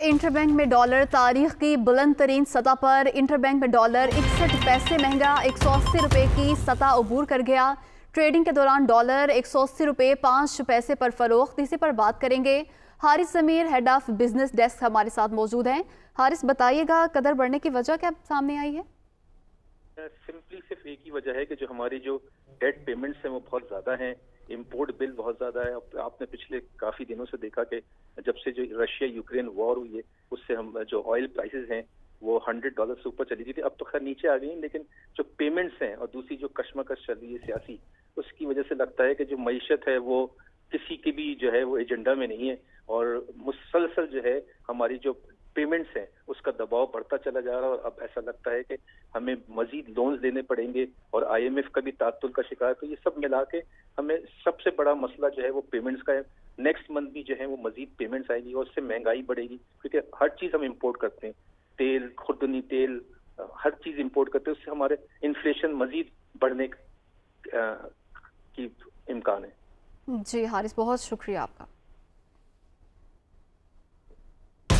Interbank में dollar तारीख की बुलंद तरीन सतह पर इंटरबैंक में डॉलर इकसठ पैसे महँगा, एक सौ अस्सी रुपये की सतह अबूर कर गया। ट्रेडिंग के दौरान डॉलर एक सौ अस्सी रुपये पाँच पैसे पर फरोख्त। इसी पर बात करेंगे। Haris Zameer head of business desk हमारे साथ मौजूद हैं। हारिस, बताइएगा, कदर बढ़ने की वजह क्या सामने आई है? सिंपली सिर्फ़ एक ही वजह है कि जो हमारी जो डेट पेमेंट्स हैं वो बहुत ज़्यादा हैं। इम्पोर्ट बिल बहुत ज़्यादा है। आपने पिछले काफ़ी दिनों से देखा कि जब से जो रशिया यूक्रेन वॉर हुई है, उससे हम, जो ऑयल प्राइसेस हैं, वो हंड्रेड डॉलर से ऊपर चली गई थी। अब तो खैर नीचे आ गई लेकिन जो पेमेंट्स हैं और दूसरी जो कश्मकश चल रही है सियासी, उसकी वजह से लगता है कि जो मीशत है, वो किसी के भी जो है वो एजेंडा में नहीं है और मुसलसल जो है हमारी जो पेमेंट्स हैं, उसका दबाव बढ़ता चला जा रहा है और अब ऐसा लगता है कि हमें मजीद लोन्स देने पड़ेंगे और आईएमएफ का भी तातुल का शिकार तो ये सब मिला के हमें सबसे बड़ा मसला जो है वो पेमेंट्स का है। नेक्स्ट मंथ भी जो है वो मजीद पेमेंट्स आएगी और उससे महँगाई बढ़ेगी क्योंकि हर चीज़ हम इम्पोर्ट करते हैं। तेल खुर्दनी तेल, हर चीज़ इम्पोर्ट करते हैं। उससे हमारे इन्फ्लेशन मजीद बढ़ने की इम्कान है। जी हारिस बहुत शुक्रिया आपका।